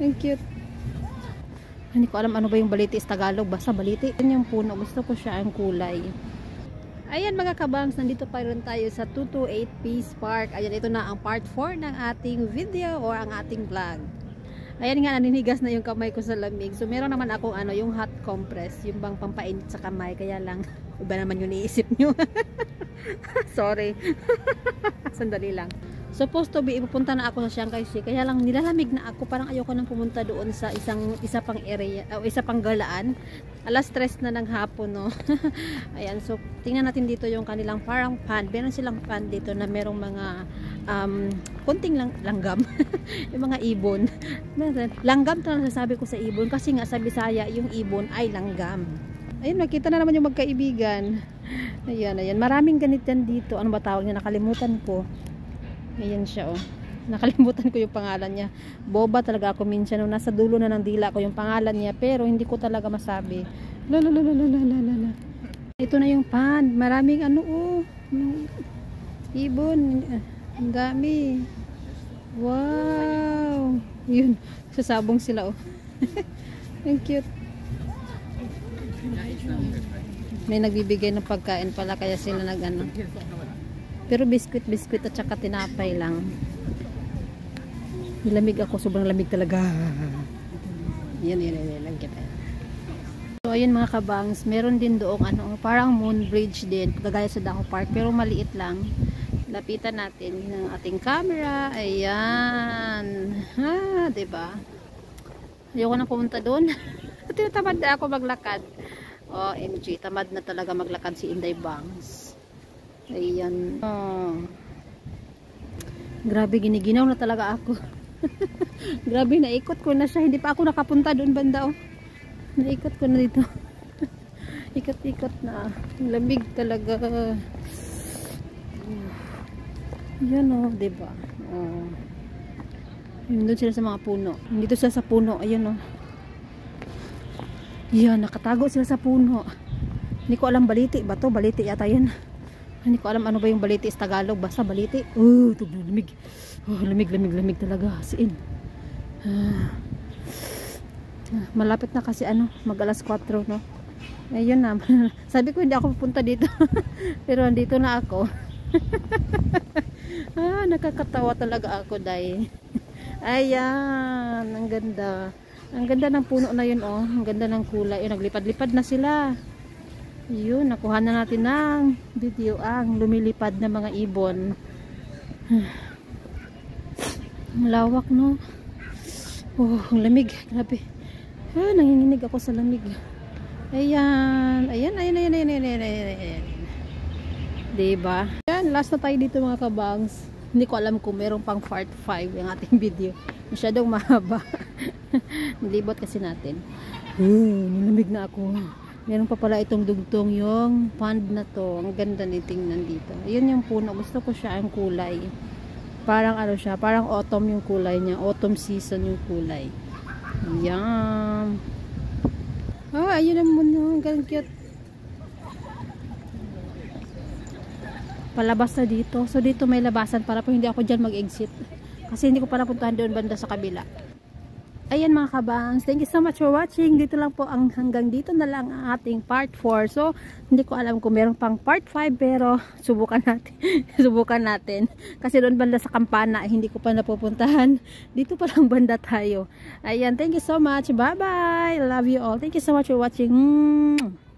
Ang cute. Hindi ko alam ano ba yung baliti is Tagalog. Basta baliti. Yan yung puno. Gusto ko siya ang kulay. Ayan mga kabangs, nandito pa rin tayo sa 228 Peace Park. Ayan, ito na ang part 4 ng ating video or ang ating vlog. Ayan nga, naninigas na yung kamay ko sa lamig. So, meron naman akong ano, yung hot compress. Yung bang pampainit sa kamay. Kaya lang, iba naman yung iisip nyo. Sorry. Sandali lang. Supposed to be, ipupunta na ako sa Shanghai Sea. Kaya lang, nilalamig na ako. Parang ayoko nang pumunta doon sa isang, isa pang area, o isa pang galaan. Alas stress na ng hapon, no? Ayan, so, tingnan natin dito yung kanilang parang pan. Meron silang pan dito na merong mga, um, kunting lang, langgam. yung mga ibon. langgam talaga sabi ko sa ibon. Kasi nga, sa Bisaya, yung ibon ay langgam. Ayun, nakita na naman yung magkaibigan. Ayan, ayan. Maraming ganit dito. Ano ba tawag niya? Nakalimutan ko. Ayan siya oh. Nakalimutan ko yung pangalan niya. Boba talaga ako minsan. No, nasa dulo na ng dila ko yung pangalan niya. Pero hindi ko talaga masabi. Lalalalalalala. Ito na yung pan. Maraming ano oh. Ibon. Ang dami. Wow. Yun. Sasabong sila oh. Ang cute. May nagbibigay ng pagkain pala kaya sila nag ano. Pero biskwit, biskwit at saka tinapay lang. Nilamig ako, sobrang lamig talaga. Yan, yan, yan, yan. Kita. So, ayun mga kabangs, meron din doong ano, parang moon bridge din, kagaya sa Daho Park, pero maliit lang. Lapitan natin ng ating camera. Ayan. Ha, 'di ba? Ayoko na pumunta doon. Tinatamad na ako maglakad. OMG, tamad na talaga maglakad si Inday Bangs. Ayan. Oh. Grabe, giniginaw na talaga ako. Grabe, naikot ko na siya. Hindi pa ako nakapunta doon banda, oh. Naikot ko na dito. Ikot-ikot na. Lamig talaga. Yan, oh. Diba? Oh. Yun doon sila sa mga puno. Dito sila sa puno. Ayan, oh. Yan, nakatago sila sa puno. Hindi ko alam baliti ba to? Baliti yata yan. Hindi ko alam ano ba yung baliti is Tagalog. Basta baliti. Oh, lamig. Oh, lamig, lamig, lamig talaga. Siin. Ah. Malapit na kasi ano, mag alas 4, no? Ayun na. Sabi ko hindi ako pupunta dito. Pero andito na ako. ah, nakakatawa talaga ako, dai. Ayan, ang ganda. Ang ganda ng puno na yun, oh. Ang ganda ng kulay. Naglipad-lipad na sila. Yun, nakuha na natin ng video ang lumilipad na mga ibon. Malawak, no? Oh, lamig. Grabe. Ah, nanginginig ako sa lamig. Ayan. Ayan, ayan, ayan, ayan, ayan, ayan, ayan, ayan. Diba? Ayan, last na tayo dito mga kabangs. Hindi ko alam kung merong pang part 5 yung ating video. Masyadong mahaba. Nilibot kasi natin. Oh, nilamig na ako meron pa pala itong dugtong yung pond na to. Ang ganda ni tingnan dito. Yun yung puno. Gusto ko siya ang kulay. Parang ano siya? Parang autumn yung kulay niya. Autumn season yung kulay. Yan oh ayun mundo. Ang galing cute. Palabas na dito. So dito may labasan para po hindi ako dyan mag exit kasi hindi ko pa napuntahan doon banda sa kabila Ayan mga kabangs, thank you so much for watching. Dito lang po ang hanggang dito na lang ang ating part 4. So, hindi ko alam kung meron pang part 5 pero subukan natin. subukan natin. Kasi doon banda sa kampana, hindi ko pa napupuntahan. Dito pa lang banda tayo. Ayan, thank you so much. Bye-bye. Love you all. Thank you so much for watching. Mm.